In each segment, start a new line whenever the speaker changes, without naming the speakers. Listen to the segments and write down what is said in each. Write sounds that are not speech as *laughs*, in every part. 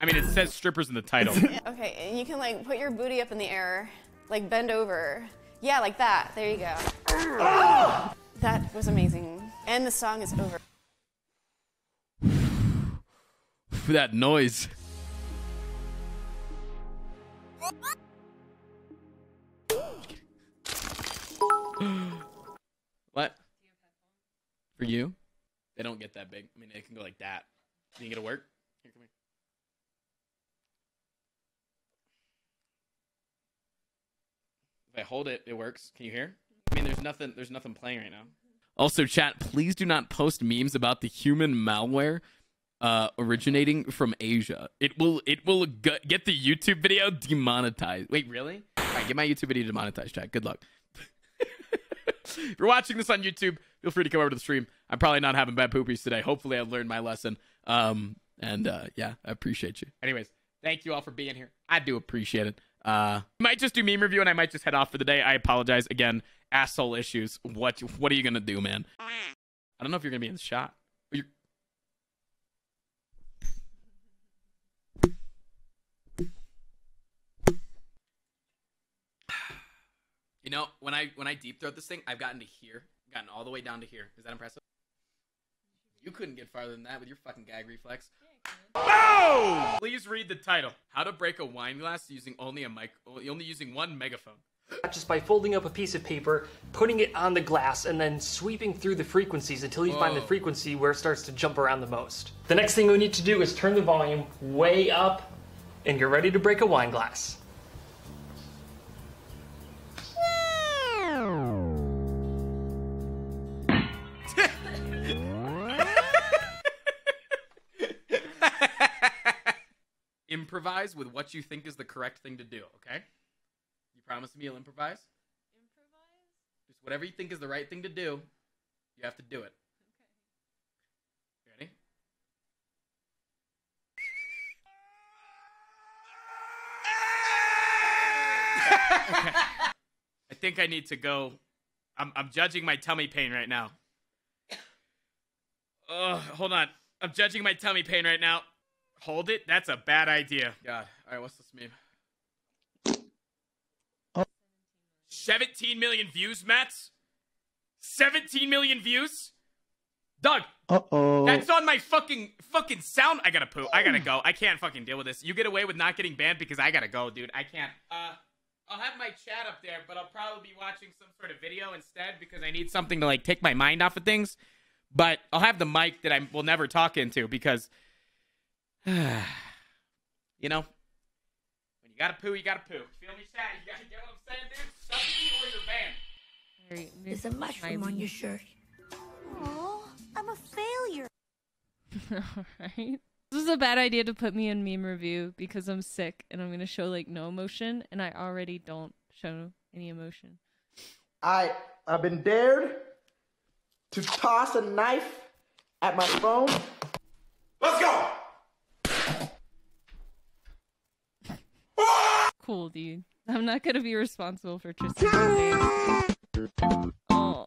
I mean, it says strippers in the title. *laughs*
Okay, and you can like put your booty up in the air, like bend over. Yeah, like that. There you go. *gasps* That was amazing. And the song is over. *sighs*
that noise. *gasps* what? For you? They don't get that big. I mean, they can go like that. You think it'll work? Here, come here. If I hold it, it works. Can you hear? I mean, there's nothing. There's nothing playing right now. Also, chat. Please do not post memes about the human malware uh, originating from Asia. It will. It will g- get the YouTube video demonetized. Wait, really? All right, get my YouTube video demonetized, chat. Good luck. *laughs* if you're watching this on YouTube, feel free to come over to the stream. I'm probably not having bad poopies today. Hopefully, I've learned my lesson. Um, and uh, yeah, I appreciate you. Anyways, thank you all for being here. I do appreciate it. Uh, might just do meme review and I might just head off for the day. I apologize again. Asshole issues. What What are you gonna do, man? I don't know if you're gonna be in the shot. You're... You know, when I when I deep throat this thing, I've gotten to here, gotten all the way down to here. Is that impressive? You couldn't get farther than that with your fucking gag reflex. Boom! Please read the title: How to break a wine glass using only a mic, only using one megaphone.
just by folding up a piece of paper, putting it on the glass, and then sweeping through the frequencies until you find the frequency where it starts to jump around the most. The next thing we need to do is turn the volume way up, and you're ready to break a wine glass.
Improvise with what you think is the correct thing to do. Okay? You promise me you'll improvise. Improvise. Just whatever you think is the right thing to do. You have to do it. Okay. Ready? okay. *laughs* I think I need to go. I'm I'm judging my tummy pain right now. Oh, hold on. I'm judging my tummy pain right now. Hold it. That's a bad idea. God. All right, what's this meme? Oh. 17 million views, Mats? 17 million views? Doug,
Uh oh.
that's on my fucking fucking sound. I gotta poo. I gotta go. I can't fucking deal with this. You get away with not getting banned because I gotta go, dude. I can't. Uh, I'll have my chat up there, but I'll probably be watching some sort of video instead because I need something to like take my mind off of things. But I'll have the mic that I will never talk into because, *sighs* you know, when you gotta poo, you gotta poo. Feel me, chat? You gotta get what I'm saying, dude? Suck me or you're banned.
There's a mushroom on your shirt.
Oh, I'm a failure. *laughs*
Alright. This is a bad idea to put me in meme review because I'm sick and I'm gonna show like no emotion and I already don't show any emotion.
I I've been dared to toss a knife at my phone.
Let's go!
Cool, dude. I'm not gonna be responsible for Tristan's name. Oh.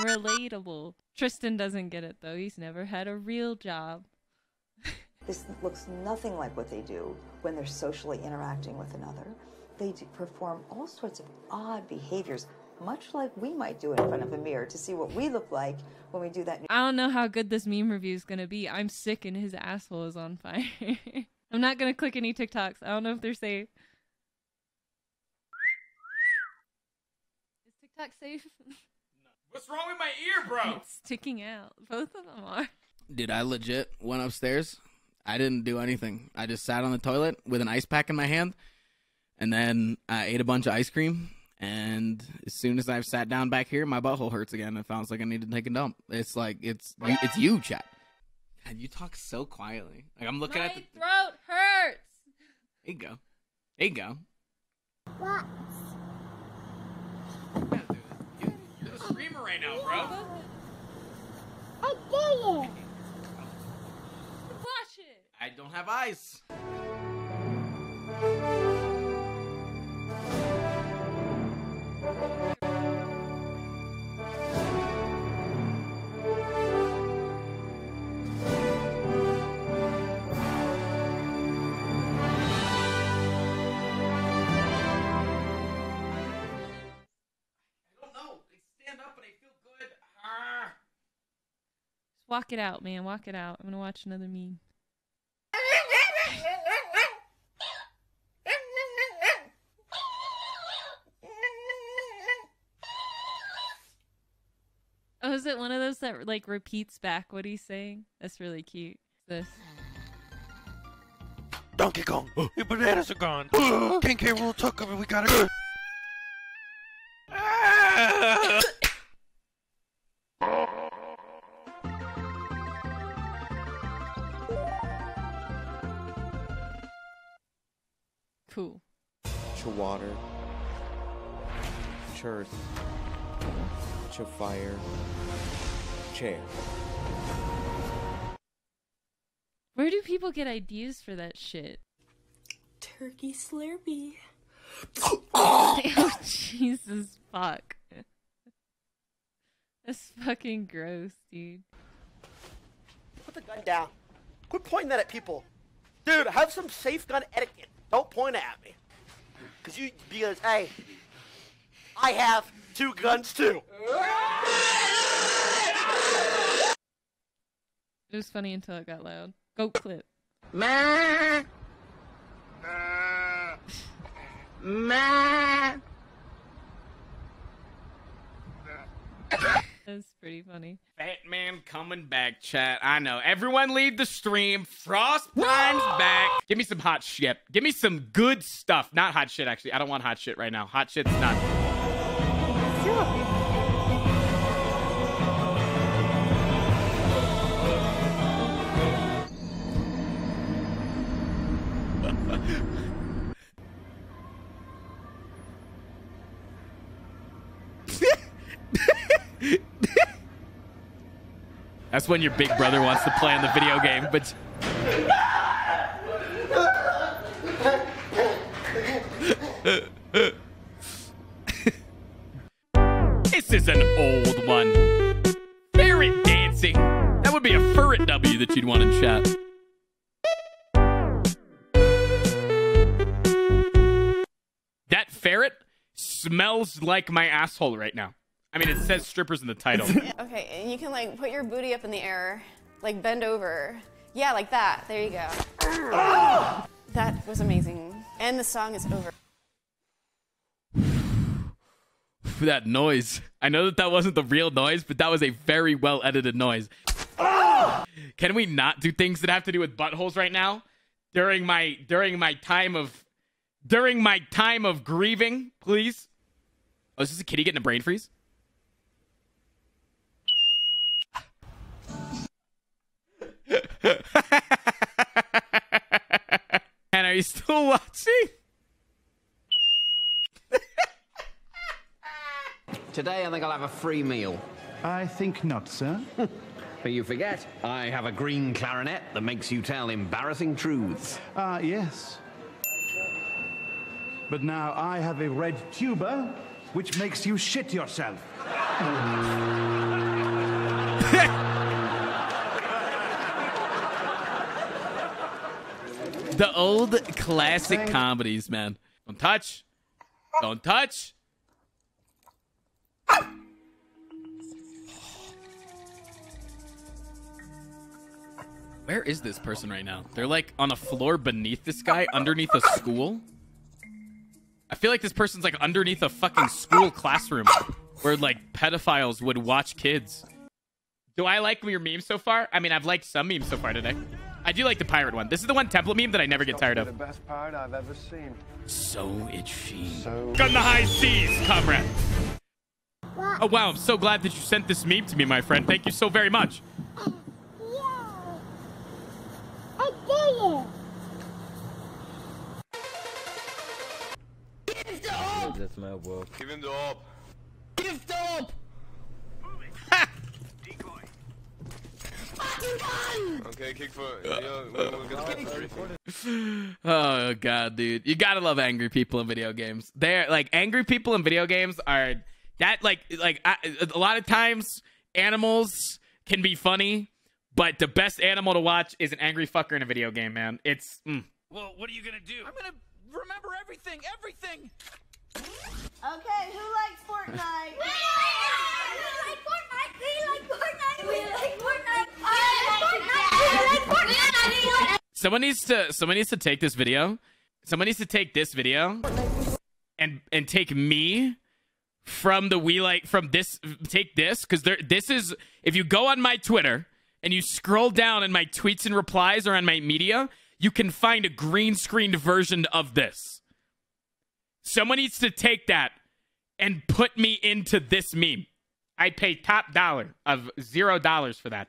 Relatable. Tristan doesn't get it though. He's never had a real job.
This looks nothing like what they do when they're socially interacting with another. They do perform all sorts of odd behaviors, much like we might do in front of a mirror to see what we look like when we do that.
I don't know how good this meme review is gonna be. I'm sick and his asshole is on fire. *laughs* I'm not gonna click any TikToks. I don't know if they're safe. Is TikTok safe? *laughs*
What's wrong with my ear, bro? *laughs*
it's sticking out. Both of them are.
Dude, I legit went upstairs. I didn't do anything. I just sat on the toilet with an ice pack in my hand, and then I ate a bunch of ice cream. And as soon as I've sat down back here, my butthole hurts again. It sounds like I need to take a dump. It's like it's it's you, chat. God, you talk so quietly. Like I'm looking
My
at the.
throat hurts.
There you go. There you go.
What?
You're the screamer right now, bro.
I did it.
Watch it.
I don't have eyes.
Walk it out, man. Walk it out. I'm gonna watch another meme. Oh, is it one of those that like repeats back what he's saying? That's really cute. This.
Donkey Kong, *gasps* your bananas are gone. King K. Rool took them and we gotta go. *laughs*
Cool.
Cha water. Cha earth. Cha fire. Chair.
Where do people get ideas for that shit?
Turkey Slurpee.
oh, *laughs* Jesus fuck. That's fucking gross, dude.
Put the gun down. Quit pointing that at people. Dude, have some safe gun etiquette. Don't point it at me. Cause you because hey, I have two guns too.
It was funny until it got loud. Go clip.
Man. Man.
That's pretty funny.
Fat man coming back, chat. I know. Everyone leave the stream. Frost Prime's back. Give me some hot shit. Give me some good stuff. Not hot shit, actually. I don't want hot shit right now. Hot shit's not. That's when your big brother wants to play on the video game, but *laughs* this is an old one. Ferret dancing. That would be a ferret W that you'd want in chat. That ferret smells like my asshole right now. I mean, it says strippers in the title. *laughs*
Okay, and you can like put your booty up in the air, like bend over. Yeah, like that. There you go. *gasps* That was amazing. And the song is over. *sighs*
that noise. I know that that wasn't the real noise, but that was a very well edited noise. *gasps* Can we not do things that have to do with buttholes right now? During my during my time of during my time of grieving, please. Oh, is this a kitty getting a brain freeze? *laughs* and are you still watching?
Today I think I'll have a free meal.
I think not, sir. *laughs*
But you forget, I have a green clarinet that makes you tell embarrassing truths.
Ah, yes. But now I have a red tuba, which makes you shit yourself. *laughs*
The old classic comedies, man. Don't touch. Don't touch. Where is this person right now? They're like on a floor beneath this guy, underneath a school. I feel like this person's like underneath a fucking school classroom where like pedophiles would watch kids. Do I like your memes so far? I mean, I've liked some memes so far today. I do like the pirate one. This is the one template meme that I never get tired of.
The
of.
best part I've ever seen.
So it sheen.
So
Gun the high seas, comrade. Oh wow, I'm so glad that you sent this meme to me, my friend. Thank you so very much.
I did it.
That's my work.
Give him the orb.
Gift up.
Okay, kick for. Yeah, we'll, we'll get the
oh god, dude, you gotta love angry people in video games. They're like angry people in video games are that like like I, a lot of times animals can be funny, but the best animal to watch is an angry fucker in a video game, man. It's mm.
Well, what are you gonna do? I'm gonna remember everything, everything.
Okay, who likes Fortnite? We like Fortnite. We like Fortnite. We like Fortnite.
Someone needs to someone needs to take this video. Someone needs to take this video and and take me from the we like from this take this because there this is if you go on my Twitter and you scroll down in my tweets and replies or on my media, you can find a green screened version of this. Someone needs to take that and put me into this meme. I pay top dollar of zero dollars for that.